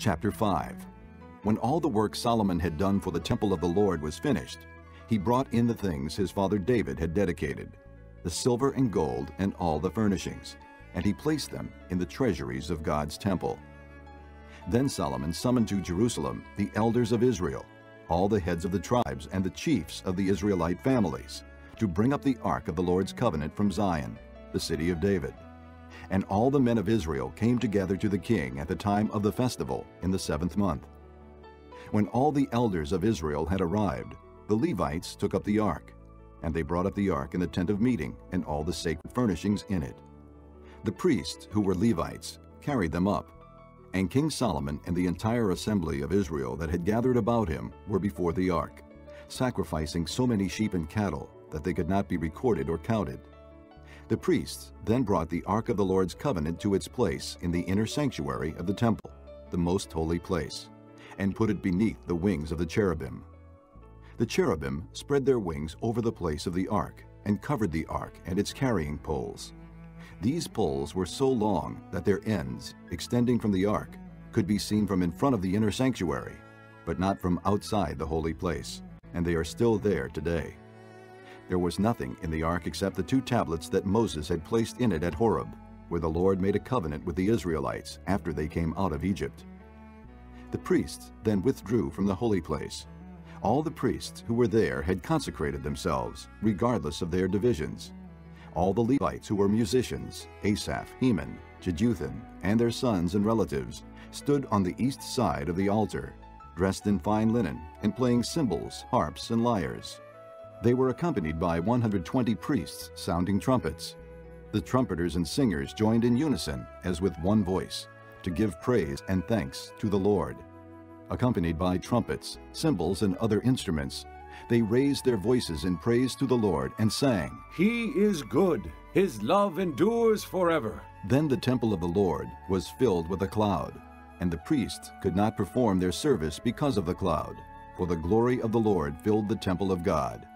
Chapter 5 When all the work Solomon had done for the temple of the Lord was finished, he brought in the things his father David had dedicated, the silver and gold and all the furnishings, and he placed them in the treasuries of God's temple. Then Solomon summoned to Jerusalem the elders of Israel, all the heads of the tribes and the chiefs of the Israelite families, to bring up the ark of the Lord's covenant from Zion, the city of David. And all the men of Israel came together to the king at the time of the festival in the seventh month. When all the elders of Israel had arrived, the Levites took up the ark, and they brought up the ark in the tent of meeting and all the sacred furnishings in it. The priests, who were Levites, carried them up, and King Solomon and the entire assembly of Israel that had gathered about him were before the ark, sacrificing so many sheep and cattle that they could not be recorded or counted. The priests then brought the ark of the Lord's covenant to its place in the inner sanctuary of the temple, the most holy place, and put it beneath the wings of the cherubim. The cherubim spread their wings over the place of the ark and covered the ark and its carrying poles. These poles were so long that their ends, extending from the ark, could be seen from in front of the inner sanctuary, but not from outside the holy place, and they are still there today. There was nothing in the ark except the two tablets that Moses had placed in it at Horeb, where the Lord made a covenant with the Israelites after they came out of Egypt. The priests then withdrew from the holy place. All the priests who were there had consecrated themselves, regardless of their divisions. All the Levites who were musicians, Asaph, Heman, Jeduthun, and their sons and relatives, stood on the east side of the altar, dressed in fine linen and playing cymbals, harps, and lyres. They were accompanied by 120 priests sounding trumpets. The trumpeters and singers joined in unison, as with one voice, to give praise and thanks to the Lord. Accompanied by trumpets, cymbals, and other instruments, they raised their voices in praise to the Lord and sang, He is good, his love endures forever. Then the temple of the Lord was filled with a cloud, and the priests could not perform their service because of the cloud, for the glory of the Lord filled the temple of God.